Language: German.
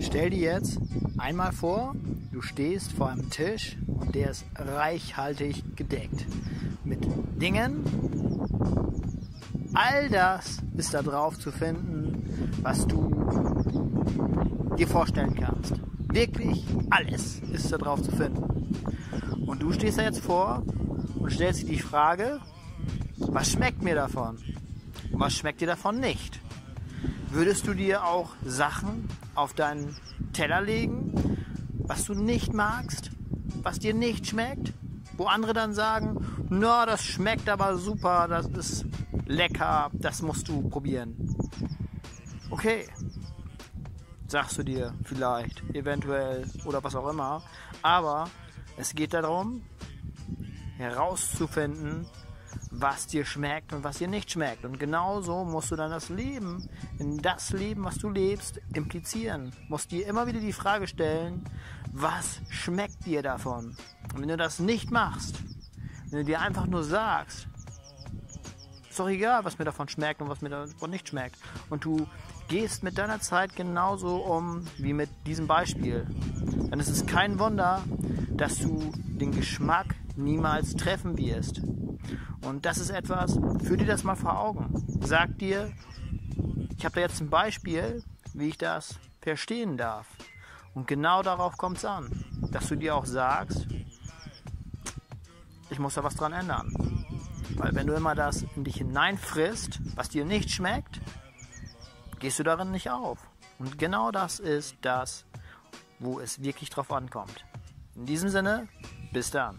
Stell dir jetzt einmal vor, du stehst vor einem Tisch und der ist reichhaltig gedeckt mit Dingen. All das ist da drauf zu finden, was du dir vorstellen kannst. Wirklich alles ist da drauf zu finden. Und du stehst da jetzt vor und stellst dir die Frage, was schmeckt mir davon? Und was schmeckt dir davon nicht? Würdest du dir auch Sachen auf deinen Teller legen, was du nicht magst, was dir nicht schmeckt, wo andere dann sagen, na, das schmeckt aber super, das ist lecker, das musst du probieren. Okay, sagst du dir vielleicht, eventuell oder was auch immer, aber es geht darum, herauszufinden, was dir schmeckt und was dir nicht schmeckt. Und genauso musst du dann das Leben, in das Leben, was du lebst, implizieren. Musst dir immer wieder die Frage stellen, was schmeckt dir davon? Und wenn du das nicht machst, wenn du dir einfach nur sagst, ist doch egal, was mir davon schmeckt und was mir davon nicht schmeckt. Und du gehst mit deiner Zeit genauso um wie mit diesem Beispiel. Dann ist es kein Wunder, dass du den Geschmack niemals treffen wirst. Und das ist etwas, führ dir das mal vor Augen. Sag dir, ich habe da jetzt ein Beispiel, wie ich das verstehen darf. Und genau darauf kommt es an, dass du dir auch sagst, ich muss da was dran ändern. Weil wenn du immer das in dich hineinfrisst, was dir nicht schmeckt, gehst du darin nicht auf. Und genau das ist das, wo es wirklich drauf ankommt. In diesem Sinne, bis dann.